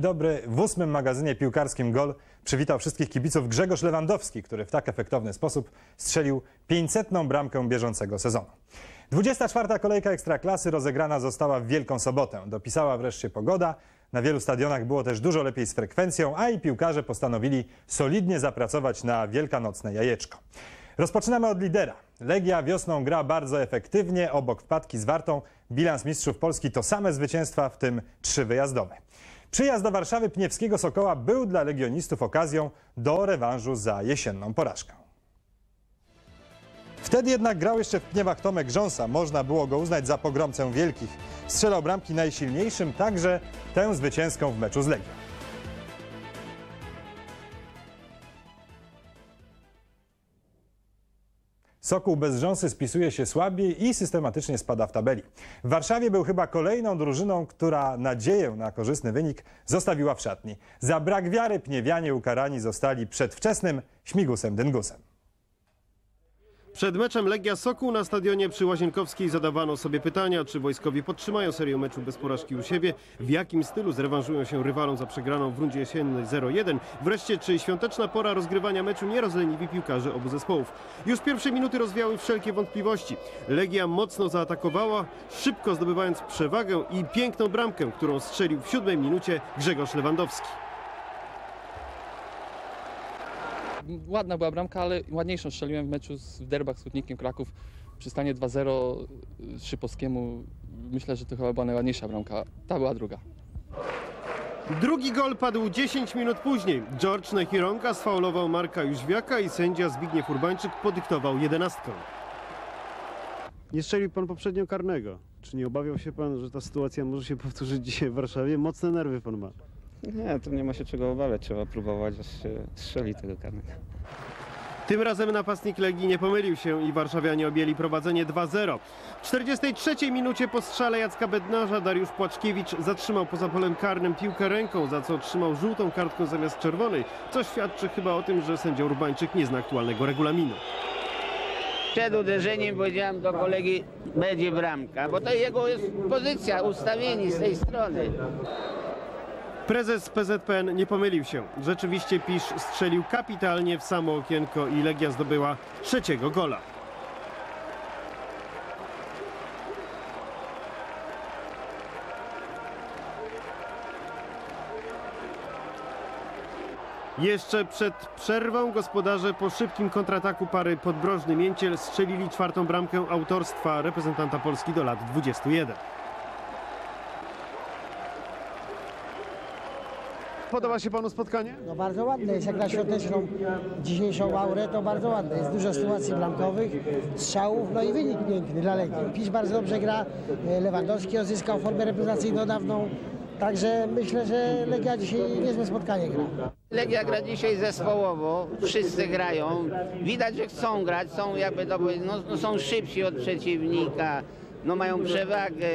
Dzień dobry. W ósmym magazynie piłkarskim Gol przywitał wszystkich kibiców Grzegorz Lewandowski, który w tak efektowny sposób strzelił 500. bramkę bieżącego sezonu. 24. kolejka Ekstraklasy rozegrana została w Wielką Sobotę. Dopisała wreszcie pogoda. Na wielu stadionach było też dużo lepiej z frekwencją, a i piłkarze postanowili solidnie zapracować na wielkanocne jajeczko. Rozpoczynamy od lidera. Legia wiosną gra bardzo efektywnie, obok wpadki z Wartą. Bilans mistrzów Polski to same zwycięstwa, w tym trzy wyjazdowe. Przyjazd do Warszawy Pniewskiego Sokoła był dla legionistów okazją do rewanżu za jesienną porażkę. Wtedy jednak grał jeszcze w Pniewach Tomek Grząsa. Można było go uznać za pogromcę wielkich. Strzelał bramki najsilniejszym, także tę zwycięską w meczu z Legią. Sokół bez Rząsy spisuje się słabiej i systematycznie spada w tabeli. W Warszawie był chyba kolejną drużyną, która nadzieję na korzystny wynik zostawiła w szatni. Za brak wiary pniewianie ukarani zostali przedwczesnym śmigusem dyngusem. Przed meczem Legia Sokół na stadionie przy Łazienkowskiej zadawano sobie pytania, czy wojskowi podtrzymają serię meczu bez porażki u siebie, w jakim stylu zrewanżują się rywalom za przegraną w rundzie jesiennej 0-1, wreszcie czy świąteczna pora rozgrywania meczu nie rozleniwi piłkarzy obu zespołów. Już pierwsze minuty rozwiały wszelkie wątpliwości. Legia mocno zaatakowała, szybko zdobywając przewagę i piękną bramkę, którą strzelił w siódmej minucie Grzegorz Lewandowski. Ładna była bramka, ale ładniejszą strzeliłem w meczu z w derbach z Hutnikiem Kraków przy stanie 2-0 Szypowskiemu. Myślę, że to chyba była najładniejsza bramka. Ta była druga. Drugi gol padł 10 minut później. George Nechironka sfaulował Marka Jóźwiaka i sędzia Zbigniew Urbańczyk podyktował jedenastką. Nie strzelił pan poprzednio karnego. Czy nie obawiał się pan, że ta sytuacja może się powtórzyć dzisiaj w Warszawie? Mocne nerwy pan ma. Nie, to nie ma się czego obawiać, trzeba próbować, aż się strzeli tego karnego. Tym razem napastnik Legii nie pomylił się i warszawianie objęli prowadzenie 2-0. W 43 minucie po strzale Jacka Bednarza Dariusz Płaczkiewicz zatrzymał poza polem karnym piłkę ręką, za co otrzymał żółtą kartkę zamiast czerwonej, co świadczy chyba o tym, że sędzia Urbańczyk nie zna aktualnego regulaminu. Przed uderzeniem powiedziałem do kolegi, będzie bramka, bo to jego jest pozycja, ustawieni z tej strony. Prezes PZPN nie pomylił się. Rzeczywiście Pisz strzelił kapitalnie w samo okienko i Legia zdobyła trzeciego gola. Jeszcze przed przerwą gospodarze po szybkim kontrataku pary Podbrożny Mięciel strzelili czwartą bramkę autorstwa reprezentanta Polski do lat 21. Podoba się panu spotkanie? No bardzo ładne jest, jak na świąteczną dzisiejszą aurę, to bardzo ładne. Jest dużo sytuacji bramkowych, strzałów, no i wynik piękny dla Legii. Pisz bardzo dobrze gra, e, Lewandowski odzyskał formę reprezentacyjną dawną, także myślę, że Legia dzisiaj niezłe spotkanie gra. Legia gra dzisiaj zespołowo, wszyscy grają. Widać, że chcą grać, są jakby no, no są szybsi od przeciwnika. No mają przewagę,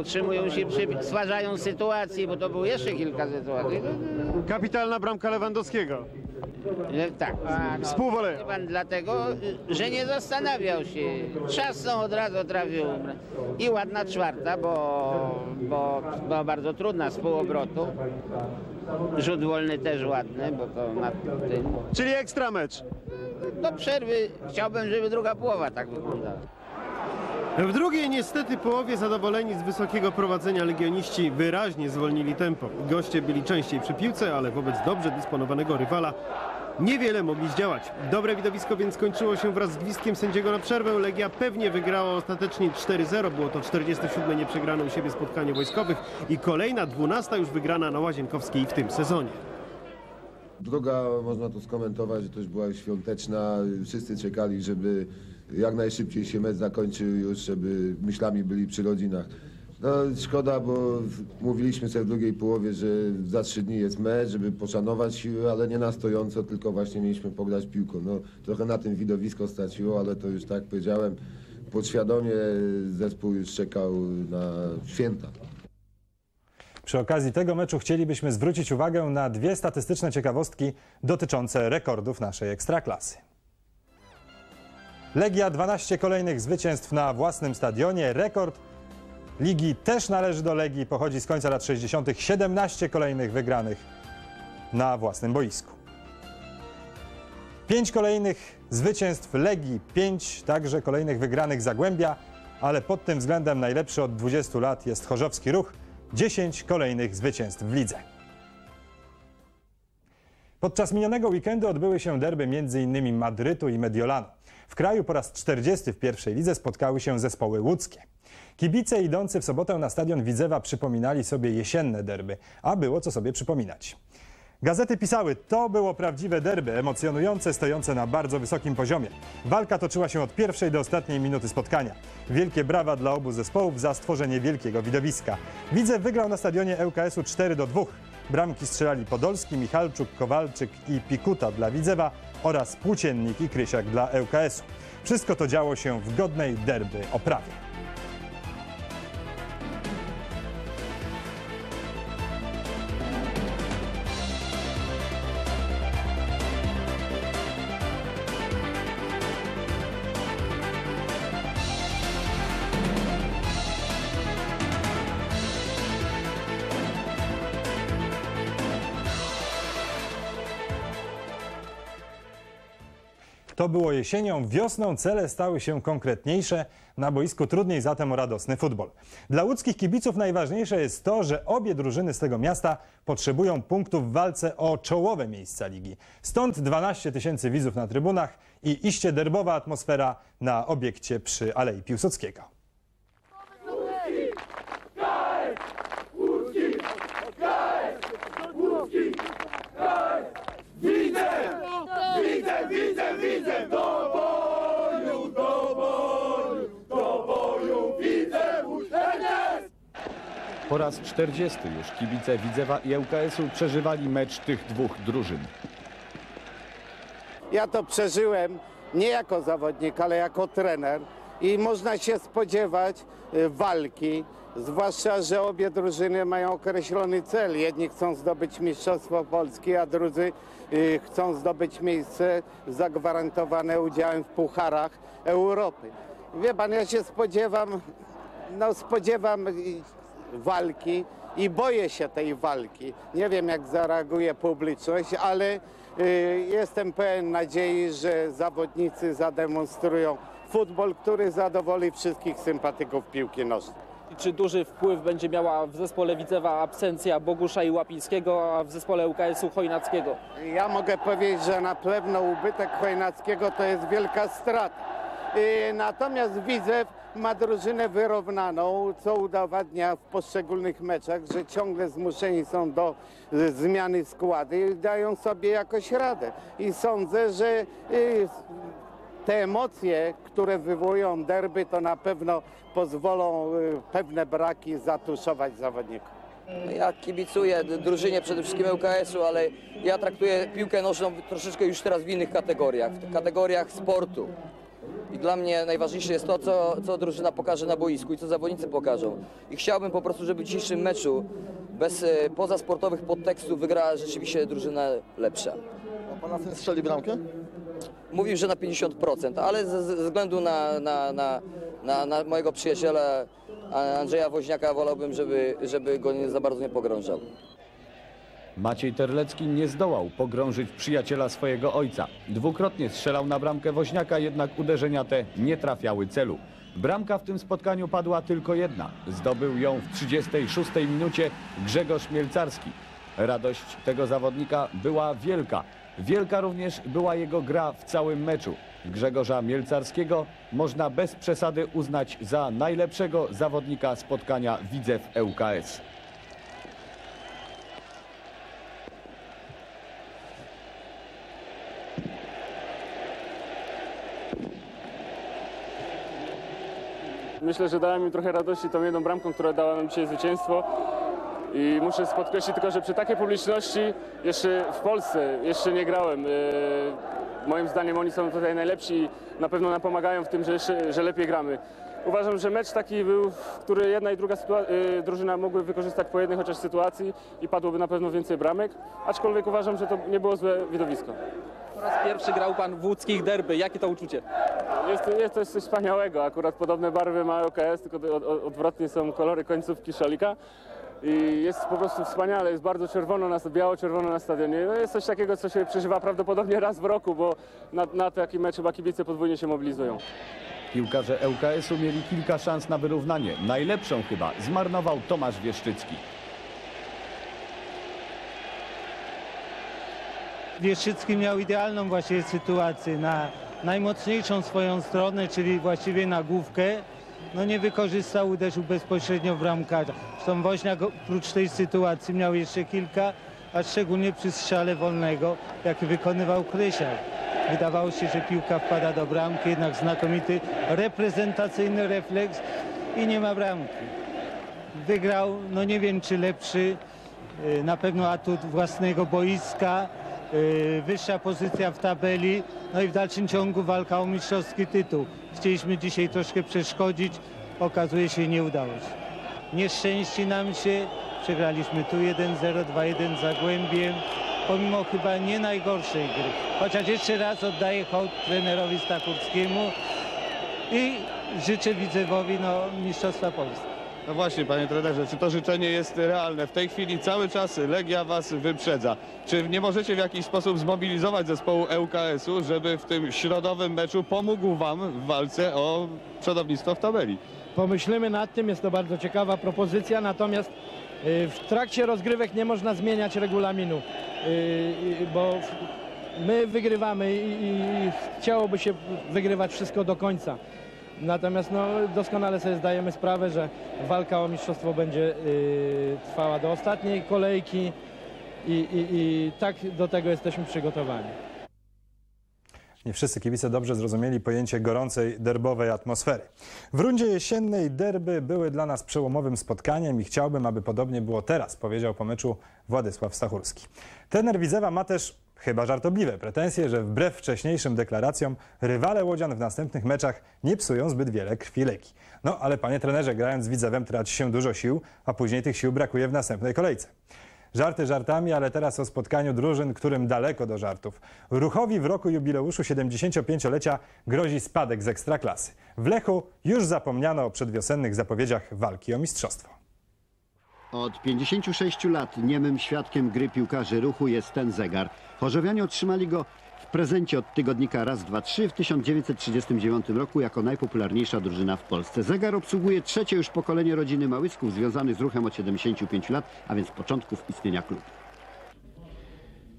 utrzymują się, przy, stwarzają sytuacje, bo to było jeszcze kilka sytuacji. Kapitalna bramka Lewandowskiego. No, tak. Współwoleja. Wie Pan dlatego, że nie zastanawiał się. Trzasnął od razu trafił. I ładna czwarta, bo, bo była bardzo trudna z półobrotu. Rzut wolny też ładny, bo to na tym. Czyli ekstra mecz. Do przerwy chciałbym, żeby druga połowa tak wyglądała. W drugiej niestety połowie zadowoleni z wysokiego prowadzenia legioniści wyraźnie zwolnili tempo. Goście byli częściej przy piłce, ale wobec dobrze dysponowanego rywala niewiele mogli zdziałać. Dobre widowisko więc kończyło się wraz z gwizdkiem sędziego na przerwę. Legia pewnie wygrała ostatecznie 4-0. Było to 47 nieprzegrane u siebie spotkanie wojskowych i kolejna 12 już wygrana na Łazienkowskiej w tym sezonie. Druga, można to skomentować, że już była świąteczna. Wszyscy czekali, żeby jak najszybciej się mecz zakończył już, żeby myślami byli przy rodzinach. No szkoda, bo mówiliśmy sobie w drugiej połowie, że za trzy dni jest mecz, żeby poszanować siły, ale nie na stojąco, tylko właśnie mieliśmy pograć piłką. No trochę na tym widowisko straciło, ale to już tak powiedziałem, podświadomie zespół już czekał na święta. Przy okazji tego meczu chcielibyśmy zwrócić uwagę na dwie statystyczne ciekawostki dotyczące rekordów naszej ekstraklasy. Legia 12 kolejnych zwycięstw na własnym stadionie. Rekord ligi też należy do Legii, pochodzi z końca lat 60. 17 kolejnych wygranych na własnym boisku. Pięć kolejnych zwycięstw Legii, pięć także kolejnych wygranych Zagłębia, ale pod tym względem najlepszy od 20 lat jest Chorzowski Ruch, 10 kolejnych zwycięstw w lidze. Podczas minionego weekendu odbyły się derby m.in. Madrytu i Mediolanu. W kraju po raz 40 w pierwszej lidze spotkały się zespoły łódzkie. Kibice idący w sobotę na stadion Widzewa przypominali sobie jesienne derby, a było co sobie przypominać. Gazety pisały, to było prawdziwe derby, emocjonujące, stojące na bardzo wysokim poziomie. Walka toczyła się od pierwszej do ostatniej minuty spotkania. Wielkie brawa dla obu zespołów za stworzenie wielkiego widowiska. Widzew wygrał na stadionie ŁKS-u 4 do 2. Bramki strzelali Podolski, Michalczuk, Kowalczyk i Pikuta dla Widzewa oraz Płóciennik i Krysiak dla ŁKS-u. Wszystko to działo się w godnej derby oprawie. To było jesienią, wiosną cele stały się konkretniejsze, na boisku trudniej zatem o radosny futbol. Dla łódzkich kibiców najważniejsze jest to, że obie drużyny z tego miasta potrzebują punktów w walce o czołowe miejsca ligi. Stąd 12 tysięcy widzów na trybunach i iście derbowa atmosfera na obiekcie przy Alei Piłsudskiego. Po raz 40 już kibice Widzewa i ŁKS-u przeżywali mecz tych dwóch drużyn. Ja to przeżyłem nie jako zawodnik, ale jako trener i można się spodziewać y, walki, zwłaszcza, że obie drużyny mają określony cel. Jedni chcą zdobyć Mistrzostwo Polski, a drudzy y, chcą zdobyć miejsce zagwarantowane udziałem w pucharach Europy. Wie pan, ja się spodziewam, no spodziewam walki i boję się tej walki. Nie wiem, jak zareaguje publiczność, ale y, jestem pełen nadziei, że zawodnicy zademonstrują futbol, który zadowoli wszystkich sympatyków piłki nożnej. Czy duży wpływ będzie miała w zespole Widzewa absencja Bogusza i Łapińskiego, a w zespole UKS-u Chojnackiego? Ja mogę powiedzieć, że na pewno ubytek Chojnackiego to jest wielka strata. Y, Natomiast Widzew ma drużynę wyrównaną, co udowadnia w poszczególnych meczach, że ciągle zmuszeni są do y, zmiany składy i dają sobie jakoś radę. I sądzę, że y, te emocje, które wywołują derby, to na pewno pozwolą y, pewne braki zatuszować zawodnikom. Ja kibicuję drużynie przede wszystkim ŁKS-u, ale ja traktuję piłkę nożną troszeczkę już teraz w innych kategoriach, w kategoriach sportu. I dla mnie najważniejsze jest to, co, co drużyna pokaże na boisku i co zawodnicy pokażą. I chciałbym po prostu, żeby w dzisiejszym meczu bez e, pozasportowych podtekstów wygrała rzeczywiście drużyna lepsza. A pana syn strzeli bramkę? Mówił, że na 50%, ale ze względu na, na, na, na, na mojego przyjaciela Andrzeja Woźniaka wolałbym, żeby, żeby go nie za bardzo nie pogrążał. Maciej Terlecki nie zdołał pogrążyć przyjaciela swojego ojca. Dwukrotnie strzelał na bramkę Woźniaka, jednak uderzenia te nie trafiały celu. Bramka w tym spotkaniu padła tylko jedna. Zdobył ją w 36 minucie Grzegorz Mielcarski. Radość tego zawodnika była wielka. Wielka również była jego gra w całym meczu. Grzegorza Mielcarskiego można bez przesady uznać za najlepszego zawodnika spotkania Widzew ŁKS. Myślę, że dałem im trochę radości tą jedną bramką, która dała nam dzisiaj zwycięstwo. I muszę podkreślić tylko, że przy takiej publiczności jeszcze w Polsce jeszcze nie grałem. E, Moim zdaniem oni są tutaj najlepsi i na pewno nam pomagają w tym, że, jeszcze, że lepiej gramy. Uważam, że mecz taki był, który jedna i druga y, drużyna mogły wykorzystać po jednej chociaż sytuacji i padłoby na pewno więcej bramek, aczkolwiek uważam, że to nie było złe widowisko. Po raz pierwszy grał pan w łódzkich derby. Jakie to uczucie? Jest, to- jest to coś wspaniałego, akurat podobne barwy ma OKS, tylko od, odwrotnie są kolory końcówki szalika. I jest po prostu wspaniale, jest bardzo czerwono, na, biało-czerwono na stadionie. No jest coś takiego, co się przeżywa prawdopodobnie raz w roku, bo na, na taki mecz chyba kibice podwójnie się mobilizują. Piłkarze ŁKS-u mieli kilka szans na wyrównanie. Najlepszą chyba zmarnował Tomasz Wieszczycki. Wieszycki miał idealną właśnie sytuację na najmocniejszą swoją stronę, czyli właściwie na główkę. No nie wykorzystał, uderzył bezpośrednio w bramkarza. Zresztą Woźniak oprócz tej sytuacji miał jeszcze kilka, a szczególnie przy strzale wolnego, jaki wykonywał Krysiak. Wydawało się, że piłka wpada do bramki, jednak znakomity reprezentacyjny refleks i nie ma bramki. Wygrał, no nie wiem czy lepszy, y, na pewno atut własnego boiska, wyższa pozycja w tabeli, no i w dalszym ciągu walka o mistrzowski tytuł. Chcieliśmy dzisiaj troszkę przeszkodzić, okazuje się nie udało się. Nieszczęści nam się, przegraliśmy tu 1-0, 2-1 za Głębiem, pomimo chyba nie najgorszej gry. Chociaż jeszcze raz oddaję hołd trenerowi Stachurskiemu i życzę Widzewowi no, mistrzostwa Polski. No właśnie, panie trenerze, czy to życzenie jest realne? W tej chwili cały czas Legia was wyprzedza. Czy nie możecie w jakiś sposób zmobilizować zespołu ŁKS-u, żeby w tym środowym meczu pomógł wam w walce o przodownictwo w tabeli? Pomyślimy nad tym, jest to bardzo ciekawa propozycja, natomiast y, w trakcie rozgrywek nie można zmieniać regulaminu, y, y, bo my wygrywamy i chciałoby się wygrywać wszystko do końca. Natomiast no, doskonale sobie zdajemy sprawę, że walka o mistrzostwo będzie y, trwała do ostatniej kolejki i, i, i tak do tego jesteśmy przygotowani. Nie wszyscy kibice dobrze zrozumieli pojęcie gorącej, derbowej atmosfery. W rundzie jesiennej derby były dla nas przełomowym spotkaniem i chciałbym, aby podobnie było teraz, powiedział po meczu Władysław Stachurski. Trener Widzewa ma też chyba żartobliwe pretensje, że wbrew wcześniejszym deklaracjom rywale Łodzian w następnych meczach nie psują zbyt wiele krwi Legii. No ale panie trenerze, grając z Widzewem traci się dużo sił, a później tych sił brakuje w następnej kolejce. Żarty żartami, ale teraz o spotkaniu drużyn, którym daleko do żartów. Ruchowi w roku jubileuszu 75-lecia grozi spadek z ekstraklasy. W Lechu już zapomniano o przedwiosennych zapowiedziach walki o mistrzostwo. Od 56 lat niemym świadkiem gry piłkarzy ruchu jest ten zegar. Chorzowianie otrzymali go w prezencie od tygodnika Raz, Dwa, Trzy w 1939 roku jako najpopularniejsza drużyna w Polsce. Zegar obsługuje trzecie już pokolenie rodziny Małysków związanych z ruchem od 75 lat, a więc początków istnienia klubu.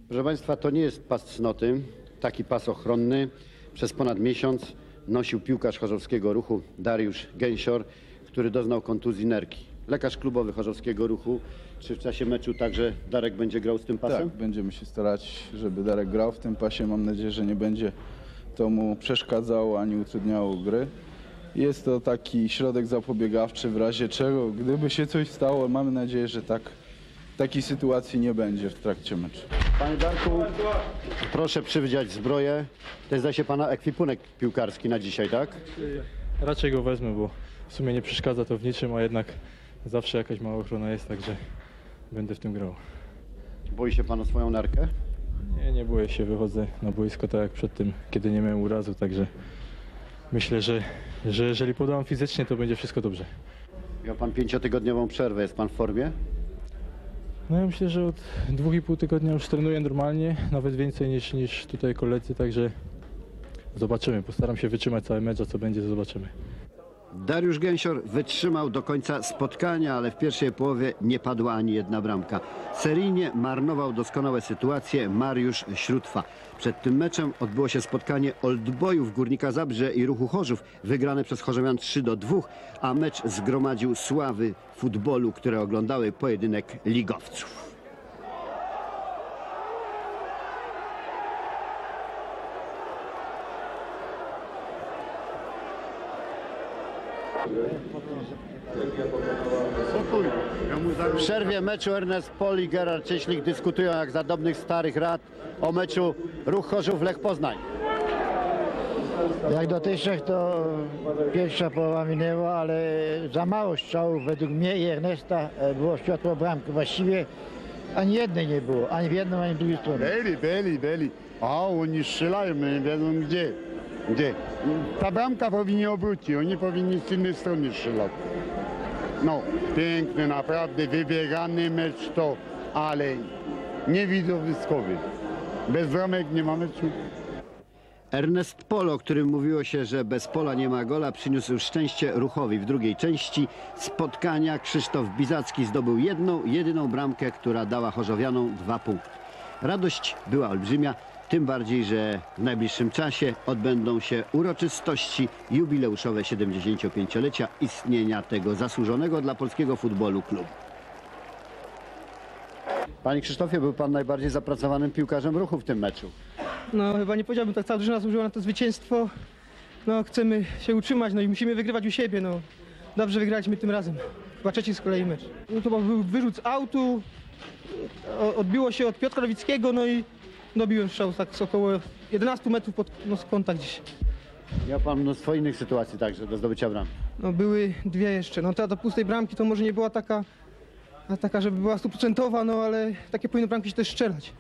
Proszę Państwa, to nie jest pas cnoty, taki pas ochronny. Przez ponad miesiąc nosił piłkarz chorzowskiego ruchu Dariusz Gęsior, który doznał kontuzji nerki. Lekarz klubowy chorzowskiego ruchu. Czy w czasie meczu także Darek będzie grał z tym pasem? Tak, będziemy się starać, żeby Darek grał w tym pasie. Mam nadzieję, że nie będzie to mu przeszkadzało ani utrudniało gry. Jest to taki środek zapobiegawczy w razie czego, gdyby się coś stało, mamy nadzieję, że tak, takiej sytuacji nie będzie w trakcie meczu. Panie Darku, proszę przywdziać zbroję. To jest zdaje się Pana ekwipunek piłkarski na dzisiaj, tak? Raczej go wezmę, bo w sumie nie przeszkadza to w niczym, a jednak zawsze jakaś mała ochrona jest, także będę w tym grał. Boi się Pan o swoją nerkę? Nie, nie boję się, wychodzę na boisko tak jak przed tym, kiedy nie miałem urazu, także myślę, że, że jeżeli podam fizycznie, to będzie wszystko dobrze. Miał Pan pięciotygodniową przerwę, jest Pan w formie? No ja myślę, że od dwóch i pół tygodnia już trenuję normalnie, nawet więcej niż, niż tutaj koledzy, także zobaczymy. Postaram się wytrzymać cały mecz, a co będzie, to zobaczymy. Dariusz Gęsior wytrzymał do końca spotkania, ale w pierwszej połowie nie padła ani jedna bramka. Seryjnie marnował doskonałe sytuacje Mariusz Śrótwa. Przed tym meczem odbyło się spotkanie Oldboyów Górnika Zabrze i Ruchu Chorzów, wygrane przez Chorzowian 3 do 2, a mecz zgromadził sławy futbolu, które oglądały pojedynek ligowców. W przerwie meczu Ernest Pol i Gerard Cieślik dyskutują jak za dobnych starych lat o meczu Ruch Chorzów Lech Poznań. Jak dotychczas to pierwsza połowa minęła, ale za mało strzałów według mnie i Ernesta e, było światło bramki. Właściwie ani jednej nie było, ani w jedną, ani w drugą stronę. Byli, byli, byli. A oni strzelają, my nie wiedzą gdzie. Gdzie? Ta bramka powinni obrócić, oni powinni z innej strony strzelać. No, piękny, naprawdę wybiegany mecz to, ale niewidowiskowy. Bez bramek nie ma meczu. Ernest Polo, o którym mówiło się, że bez pola nie ma gola, przyniósł szczęście ruchowi. W drugiej części spotkania Krzysztof Bizacki zdobył jedną, jedyną bramkę, która dała Chorzowianom dwa punkty. Radość była olbrzymia, tym bardziej, że w najbliższym czasie odbędą się uroczystości jubileuszowe 75-lecia istnienia tego zasłużonego dla polskiego futbolu klubu. Panie Krzysztofie, był pan najbardziej zapracowanym piłkarzem ruchu w tym meczu. No chyba nie powiedziałbym, tak cała drużyna służyła na to zwycięstwo. No chcemy się utrzymać, no i musimy wygrywać u siebie, no. Dobrze wygraliśmy tym razem. Chyba trzeci z kolei mecz. No to był wyrzut z autu, odbiło się od Piotra Nowickiego, no i dobiłem strzał tak z około 11 metrów pod no, z kąta gdzieś. Miał pan mnóstwo innych sytuacji także do zdobycia bramki. No były dwie jeszcze. No ta do pustej bramki to może nie była taka, a taka, żeby była stuprocentowa, no ale takie powinny bramki się też strzelać.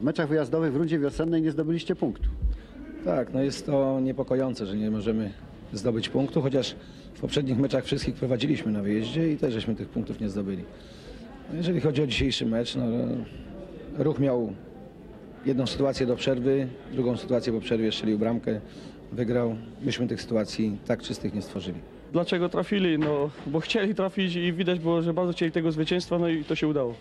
W meczach wyjazdowych w rundzie wiosennej nie zdobyliście punktu. Tak, no jest to niepokojące, że nie możemy zdobyć punktu, chociaż w poprzednich meczach wszystkich prowadziliśmy na wyjeździe i też żeśmy tych punktów nie zdobyli. No jeżeli chodzi o dzisiejszy mecz, no, ruch miał jedną sytuację do przerwy, drugą sytuację po przerwie strzelił bramkę, wygrał. Myśmy tych sytuacji tak czystych nie stworzyli. Dlaczego trafili? No, bo chcieli trafić i widać było, że bardzo chcieli tego zwycięstwa, no i to się udało.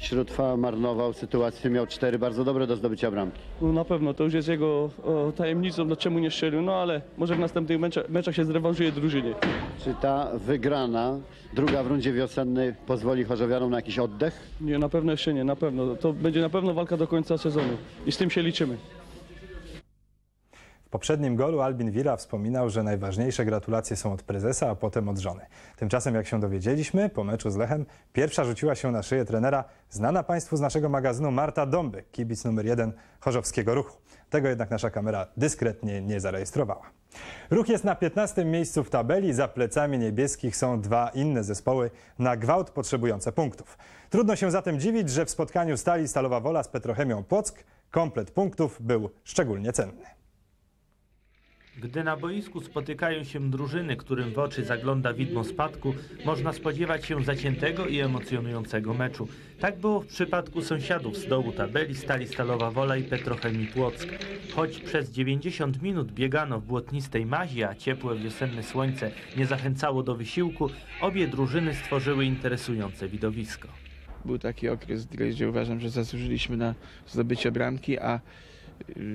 Śródfa marnował sytuację, miał cztery bardzo dobre do zdobycia bramki. No, na pewno, to już jest jego o, tajemnicą, dlaczego nie strzelił, no ale może w następnych meczach, meczach się zrewanżuje drużynie. Czy ta wygrana, druga w rundzie wiosennej, pozwoli Chorzowianom na jakiś oddech? Nie, na pewno jeszcze nie, na pewno. To będzie na pewno walka do końca sezonu i z tym się liczymy. Poprzednim golu Albin Wira wspominał, że najważniejsze gratulacje są od prezesa, a potem od żony. Tymczasem, jak się dowiedzieliśmy, po meczu z Lechem pierwsza rzuciła się na szyję trenera znana Państwu z naszego magazynu Marta Dąby, kibic numer jeden chorzowskiego ruchu. Tego jednak nasza kamera dyskretnie nie zarejestrowała. Ruch jest na 15 miejscu w tabeli, za plecami niebieskich są dwa inne zespoły na gwałt potrzebujące punktów. Trudno się zatem dziwić, że w spotkaniu Stali Stalowa Wola z Petrochemią Płock komplet punktów był szczególnie cenny. Gdy na boisku spotykają się drużyny, którym w oczy zagląda widmo spadku, można spodziewać się zaciętego i emocjonującego meczu. Tak było w przypadku sąsiadów z dołu tabeli Stali Stalowa Wola i Petrochemii Płock. Choć przez 90 minut biegano w błotnistej mazi, a ciepłe wiosenne słońce nie zachęcało do wysiłku, obie drużyny stworzyły interesujące widowisko. Był taki okres, gdzie uważam, że zasłużyliśmy na zdobycie bramki, a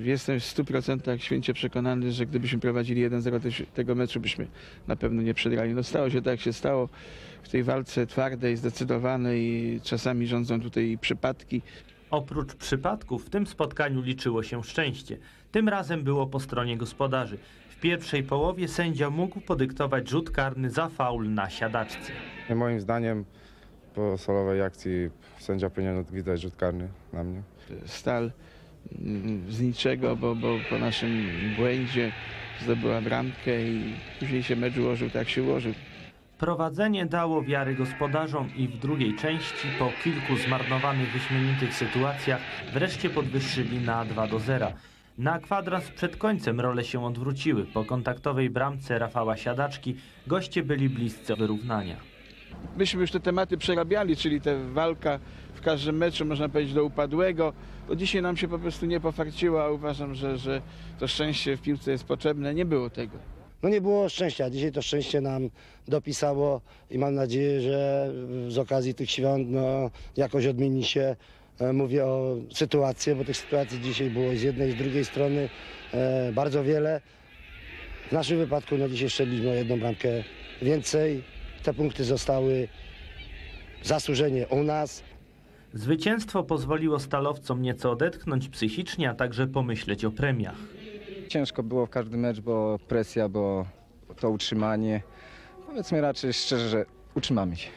jestem w 100% święcie przekonany, że gdybyśmy prowadzili 1-0 te- tego meczu, byśmy na pewno nie przegrali. No stało się tak, jak się stało w tej walce twardej, zdecydowanej i czasami rządzą tutaj przypadki. Oprócz przypadków w tym spotkaniu liczyło się szczęście. Tym razem było po stronie gospodarzy. W pierwszej połowie sędzia mógł podyktować rzut karny za faul na siadaczce. Moim zdaniem po solowej akcji sędzia powinien odgwizdać rzut karny na mnie. Stal z niczego, bo, bo po naszym błędzie zdobyła bramkę i później się mecz ułożył tak, się ułożył. Prowadzenie dało wiary gospodarzom i w drugiej części po kilku zmarnowanych wyśmienitych sytuacjach wreszcie podwyższyli na 2 do 0. Na kwadrans przed końcem role się odwróciły. Po kontaktowej bramce Rafała Siadaczki goście byli bliscy wyrównania. Myśmy już te tematy przerabiali, czyli ta walka w każdym meczu, można powiedzieć, do upadłego. To dzisiaj nam się po prostu nie pofarciło, a uważam, że, że to szczęście w piłce jest potrzebne. Nie było tego. No nie było szczęścia. Dzisiaj to szczęście nam dopisało i mam nadzieję, że z okazji tych świąt no, jakoś odmieni się. E, Mówię o sytuacji, bo tych sytuacji dzisiaj było z jednej i z drugiej strony e, bardzo wiele. W naszym wypadku no, dzisiaj strzeliliśmy o jedną bramkę więcej. Te punkty zostały zasłużenie u nas. Zwycięstwo pozwoliło stalowcom nieco odetchnąć psychicznie, a także pomyśleć o premiach. Ciężko było w każdy mecz, bo presja, bo to utrzymanie. Powiedzmy raczej szczerze, że utrzymamy się.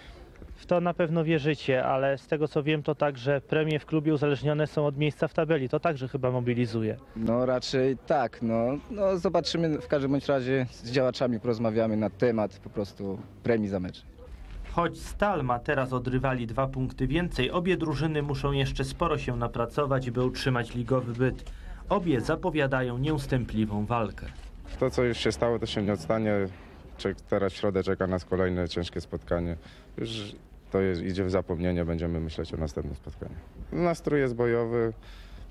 W to na pewno wierzycie, ale z tego co wiem, to także premie w klubie uzależnione są od miejsca w tabeli. To także chyba mobilizuje. No raczej tak, no, no zobaczymy w każdym bądź razie z działaczami porozmawiamy na temat po prostu premii za mecz. Choć Stal ma teraz od rywali dwa punkty więcej, obie drużyny muszą jeszcze sporo się napracować, by utrzymać ligowy byt. Obie zapowiadają nieustępliwą walkę. To, co już się stało, to się nie odstanie. Czek- Teraz w środę czeka nas kolejne ciężkie spotkanie. Już to jest, idzie w zapomnienie, będziemy myśleć o następnym spotkaniu. Nastrój jest bojowy.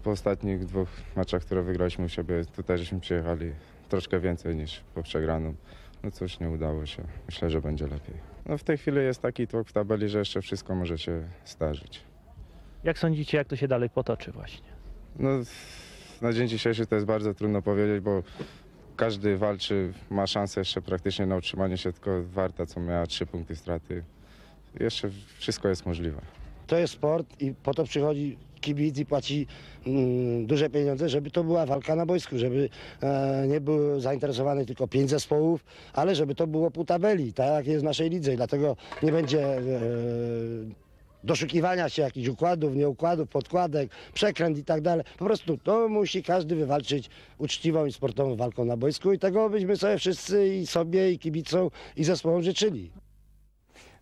Po ostatnich dwóch meczach, które wygraliśmy u siebie, tutaj żeśmy przyjechali troszkę więcej niż po przegraną. No cóż, nie udało się. Myślę, że będzie lepiej. No w tej chwili jest taki tłok w tabeli, że jeszcze wszystko może się zdarzyć. Jak sądzicie, jak to się dalej potoczy właśnie? No, na dzień dzisiejszy to jest bardzo trudno powiedzieć, bo każdy walczy, ma szansę jeszcze praktycznie na utrzymanie się, tylko Warta, co miała trzy punkty straty. Jeszcze wszystko jest możliwe. To jest sport i po to przychodzi kibic i płaci mm, duże pieniądze, żeby to była walka na boisku, żeby e, nie było zainteresowanych tylko pięć zespołów, ale żeby to było pół tabeli, tak jak jest w naszej lidze dlatego nie będzie e, doszukiwania się jakichś układów, nieukładów, podkładek, przekręt i tak dalej. Po prostu to musi każdy wywalczyć uczciwą i sportową walką na boisku i tego byśmy sobie wszyscy i sobie, i kibicom, i zespołom życzyli.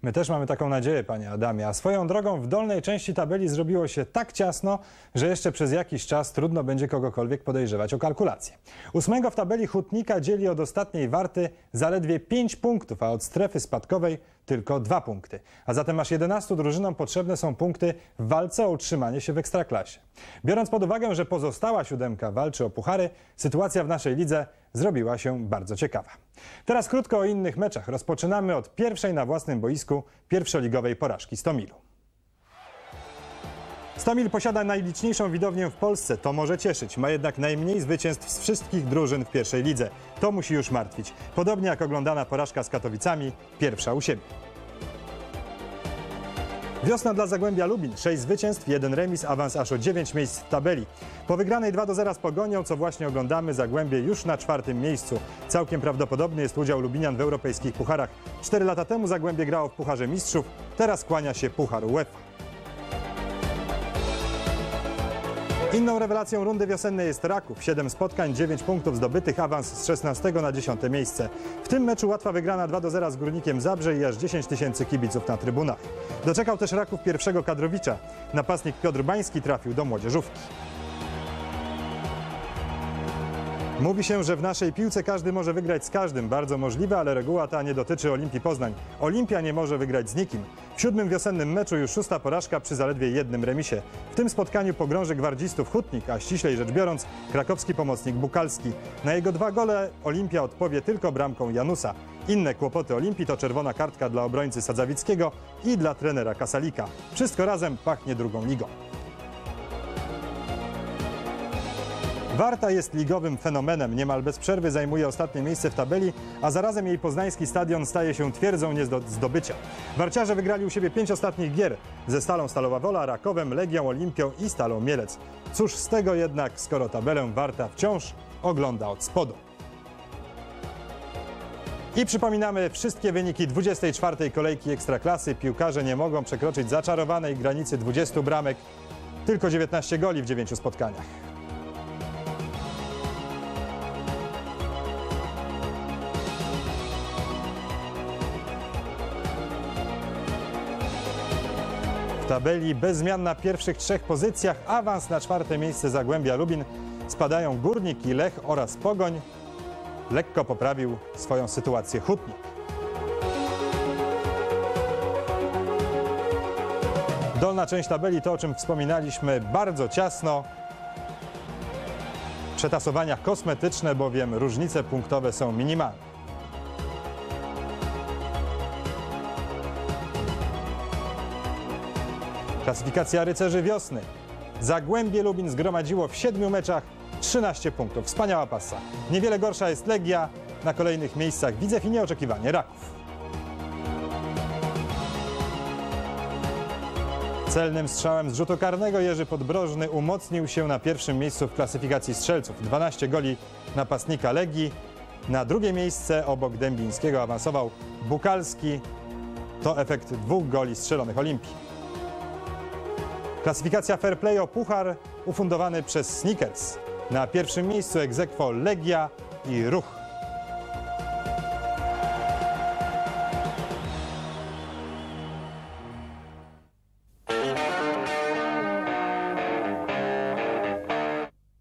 My też mamy taką nadzieję, panie Adamie. A swoją drogą w dolnej części tabeli zrobiło się tak ciasno, że jeszcze przez jakiś czas trudno będzie kogokolwiek podejrzewać o kalkulację. Ósmego w tabeli Hutnika dzieli od ostatniej warty zaledwie 5 punktów, a od strefy spadkowej tylko 2 punkty. A zatem aż 11 drużynom potrzebne są punkty w walce o utrzymanie się w Ekstraklasie. Biorąc pod uwagę, że pozostała siódemka walczy o puchary, sytuacja w naszej lidze zrobiła się bardzo ciekawa. Teraz krótko o innych meczach. Rozpoczynamy od pierwszej na własnym boisku pierwszoligowej porażki Stomilu. Stomil posiada najliczniejszą widownię w Polsce, to może cieszyć. Ma jednak najmniej zwycięstw z wszystkich drużyn w pierwszej lidze. To musi już martwić. Podobnie jak oglądana porażka z Katowicami, pierwsza u siebie. Wiosna dla Zagłębia Lubin. 6 zwycięstw, jeden remis, awans aż o 9 miejsc w tabeli. Po wygranej 2 do 0 z Pogonią, co właśnie oglądamy, Zagłębie już na czwartym miejscu. Całkiem prawdopodobny jest udział Lubinian w europejskich pucharach. Cztery lata temu Zagłębie grało w Pucharze Mistrzów, teraz kłania się Puchar UEFA. Inną rewelacją rundy wiosennej jest Raków. 7 spotkań, 9 punktów zdobytych, awans z 16 na 10 miejsce. W tym meczu łatwa wygrana 2 do 0 z Górnikiem Zabrze i aż 10 tysięcy kibiców na trybunach. Doczekał też Raków pierwszego kadrowicza. Napastnik Piotr Bański trafił do młodzieżówki. Mówi się, że w naszej piłce każdy może wygrać z każdym. Bardzo możliwe, ale reguła ta nie dotyczy Olimpii Poznań. Olimpia nie może wygrać z nikim. W siódmym wiosennym meczu już szósta porażka przy zaledwie jednym remisie. W tym spotkaniu pogrąży gwardzistów Hutnik, a ściślej rzecz biorąc krakowski pomocnik Bukalski. Na jego dwa gole Olimpia odpowie tylko bramką Janusa. Inne kłopoty Olimpii to czerwona kartka dla obrońcy Sadzawickiego i dla trenera Kasalika. Wszystko razem pachnie drugą ligą. Warta jest ligowym fenomenem. Niemal bez przerwy zajmuje ostatnie miejsce w tabeli, a zarazem jej poznański stadion staje się twierdzą nie do zdobycia. Warciarze wygrali u siebie pięć ostatnich gier ze Stalą Stalowa Wola, Rakowem, Legią, Olimpią i Stalą Mielec. Cóż z tego jednak, skoro tabelę Warta wciąż ogląda od spodu. I przypominamy wszystkie wyniki 24. kolejki Ekstraklasy. Piłkarze nie mogą przekroczyć zaczarowanej granicy 20 bramek. Tylko 19 goli w 9 spotkaniach. W tabeli bez zmian na pierwszych trzech pozycjach awans na czwarte miejsce Zagłębia Lubin spadają Górnik i Lech oraz Pogoń. Lekko poprawił swoją sytuację Hutnik. Dolna część tabeli to o czym wspominaliśmy bardzo ciasno. Przetasowania kosmetyczne, bowiem różnice punktowe są minimalne. Klasyfikacja rycerzy wiosny. Zagłębie Lubin zgromadziło w siedmiu meczach 13 punktów. Wspaniała pasa. Niewiele gorsza jest Legia. Na kolejnych miejscach Widzew i nieoczekiwanie Raków. Celnym strzałem z rzutu karnego Jerzy Podbrożny umocnił się na pierwszym miejscu w klasyfikacji strzelców. 12 goli napastnika Legii. Na drugie miejsce obok Dębińskiego awansował Bukalski. To efekt dwóch goli strzelonych Olimpii. Klasyfikacja Fair Play o puchar ufundowany przez Snickers. Na pierwszym miejscu egzekwo Legia i Ruch.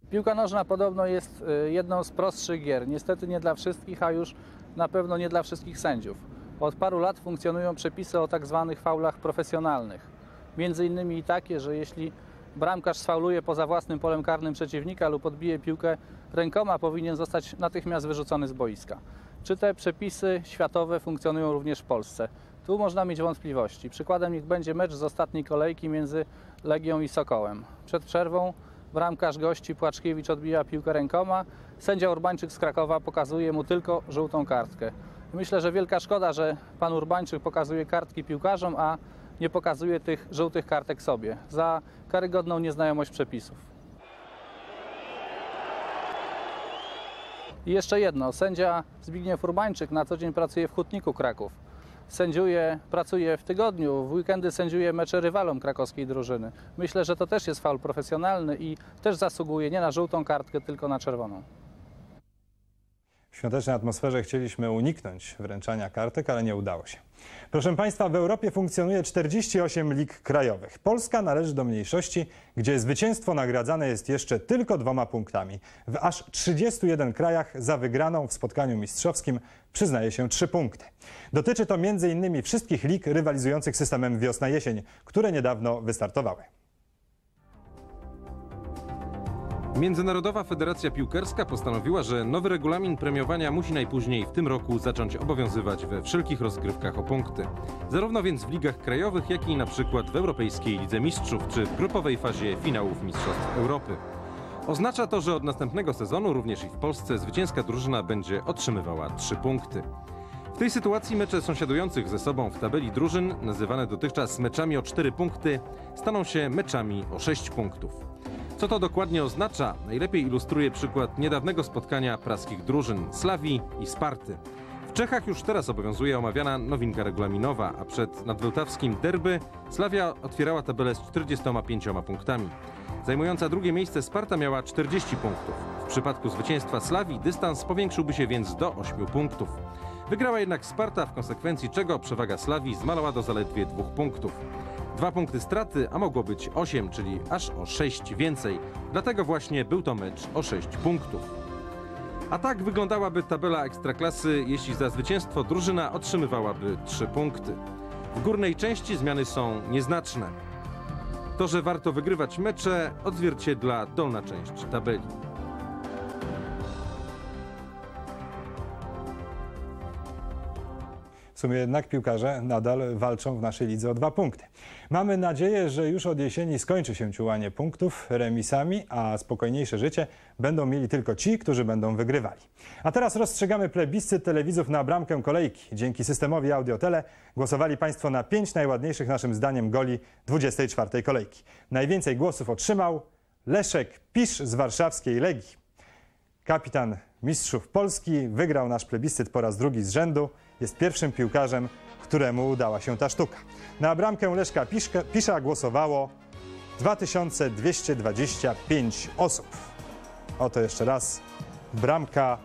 Piłka nożna podobno jest y, jedną z prostszych gier. Niestety nie dla wszystkich, a już na pewno nie dla wszystkich sędziów. Od paru lat funkcjonują przepisy o tak zwanych faulach profesjonalnych. Między innymi takie, że jeśli bramkarz sfauluje poza własnym polem karnym przeciwnika lub odbije piłkę rękoma, powinien zostać natychmiast wyrzucony z boiska. Czy te przepisy światowe funkcjonują również w Polsce? Tu można mieć wątpliwości. Przykładem niech będzie mecz z ostatniej kolejki między Legią i Sokołem. Przed przerwą bramkarz gości Płaczkiewicz odbija piłkę rękoma. Sędzia Urbańczyk z Krakowa pokazuje mu tylko żółtą kartkę. Myślę, że wielka szkoda, że pan Urbańczyk pokazuje kartki piłkarzom, a nie pokazuje tych żółtych kartek sobie za karygodną nieznajomość przepisów. I jeszcze jedno. Sędzia Zbigniew Urbańczyk na co dzień pracuje w Hutniku Kraków. Sędziuje, pracuje w tygodniu, w weekendy sędziuje mecze rywalom krakowskiej drużyny. Myślę, że to też jest faul profesjonalny i też zasługuje nie na żółtą kartkę, tylko na czerwoną. Świątecznej atmosferze chcieliśmy uniknąć wręczania kartek, ale nie udało się. Proszę Państwa, w Europie funkcjonuje 48 lig krajowych. Polska należy do mniejszości, gdzie zwycięstwo nagradzane jest jeszcze tylko dwoma punktami. W aż 31 krajach za wygraną w spotkaniu mistrzowskim przyznaje się 3 punkty. Dotyczy to m.in. wszystkich lig rywalizujących systemem wiosna-jesień, które niedawno wystartowały. Międzynarodowa Federacja Piłkarska postanowiła, że nowy regulamin premiowania musi najpóźniej w tym roku zacząć obowiązywać we wszelkich rozgrywkach o punkty. Zarówno więc w ligach krajowych, jak i na przykład w Europejskiej Lidze Mistrzów czy w grupowej fazie finałów Mistrzostw Europy. Oznacza to, że od następnego sezonu również i w Polsce zwycięska drużyna będzie otrzymywała 3 punkty. W tej sytuacji mecze sąsiadujących ze sobą w tabeli drużyn, nazywane dotychczas meczami o 4 punkty, staną się meczami o 6 punktów. Co to dokładnie oznacza, najlepiej ilustruje przykład niedawnego spotkania praskich drużyn Slawii i Sparty. W Czechach już teraz obowiązuje omawiana nowinka regulaminowa, a przed nadwłtawskim derby Slavia otwierała tabelę z 45 punktami. Zajmująca drugie miejsce Sparta miała 40 punktów. W przypadku zwycięstwa Slawii dystans powiększyłby się więc do 8 punktów. Wygrała jednak Sparta, w konsekwencji czego przewaga Slawii zmalała do zaledwie dwóch punktów. Dwa punkty straty, a mogło być 8, czyli aż o 6 więcej. Dlatego właśnie był to mecz o 6 punktów. A tak wyglądałaby tabela ekstraklasy, jeśli za zwycięstwo drużyna otrzymywałaby 3 punkty. W górnej części zmiany są nieznaczne. To, że warto wygrywać mecze, odzwierciedla dolna część tabeli. W sumie jednak piłkarze nadal walczą w naszej lidze o dwa punkty. Mamy nadzieję, że już od jesieni skończy się ciułanie punktów remisami, a spokojniejsze życie będą mieli tylko ci, którzy będą wygrywali. A teraz rozstrzygamy plebiscyt telewizów na bramkę kolejki. Dzięki systemowi Audiotele głosowali Państwo na pięć najładniejszych naszym zdaniem goli 24 kolejki. Najwięcej głosów otrzymał Leszek Pisz z warszawskiej Legii. Kapitan Mistrzów Polski wygrał nasz plebiscyt po raz drugi z rzędu. Jest pierwszym piłkarzem, któremu udała się ta sztuka. Na bramkę Leszka Piszka, Pisza głosowało 2225 osób. Oto jeszcze raz bramka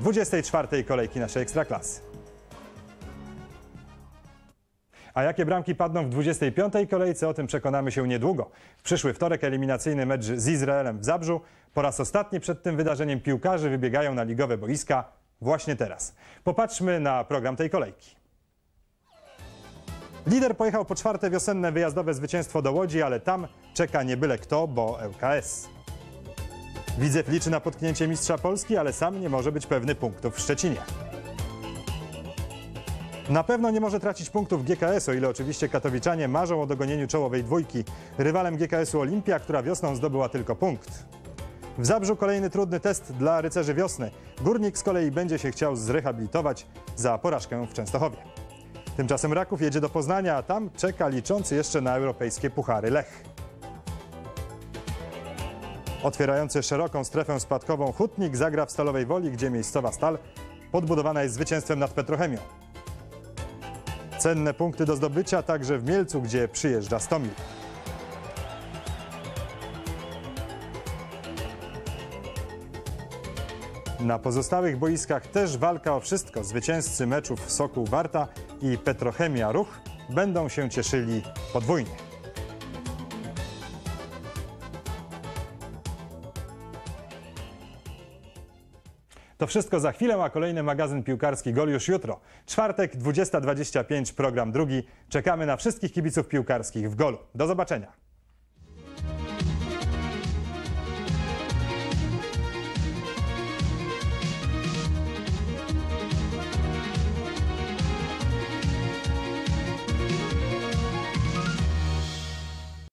24 kolejki naszej Ekstraklasy. A jakie bramki padną w 25. kolejce, o tym przekonamy się niedługo. W przyszły wtorek eliminacyjny mecz z Izraelem w Zabrzu. Po raz ostatni przed tym wydarzeniem piłkarze wybiegają na ligowe boiska właśnie teraz. Popatrzmy na program tej kolejki. Lider pojechał po czwarte wiosenne wyjazdowe zwycięstwo do Łodzi, ale tam czeka nie byle kto, bo ŁKS. Widzew liczy na potknięcie mistrza Polski, ale sam nie może być pewny punktów w Szczecinie. Na pewno nie może tracić punktów GKS, o ile oczywiście katowiczanie marzą o dogonieniu czołowej dwójki. Rywalem GKS-u Olimpia, która wiosną zdobyła tylko punkt. W Zabrzu kolejny trudny test dla rycerzy wiosny. Górnik z kolei będzie się chciał zrehabilitować za porażkę w Częstochowie. Tymczasem Raków jedzie do Poznania, a tam czeka liczący jeszcze na europejskie puchary Lech. Otwierający szeroką strefę spadkową Hutnik zagra w Stalowej Woli, gdzie miejscowa stal podbudowana jest zwycięstwem nad Petrochemią. Cenne punkty do zdobycia także w Mielcu, gdzie przyjeżdża Stomil. Na pozostałych boiskach też walka o wszystko. Zwycięzcy meczów Sokół Warta i Petrochemia Ruch będą się cieszyli podwójnie. To wszystko za chwilę, a kolejny magazyn piłkarski Gol już jutro. Czwartek, 20.25, program drugi. Czekamy na wszystkich kibiców piłkarskich w Golu. Do zobaczenia.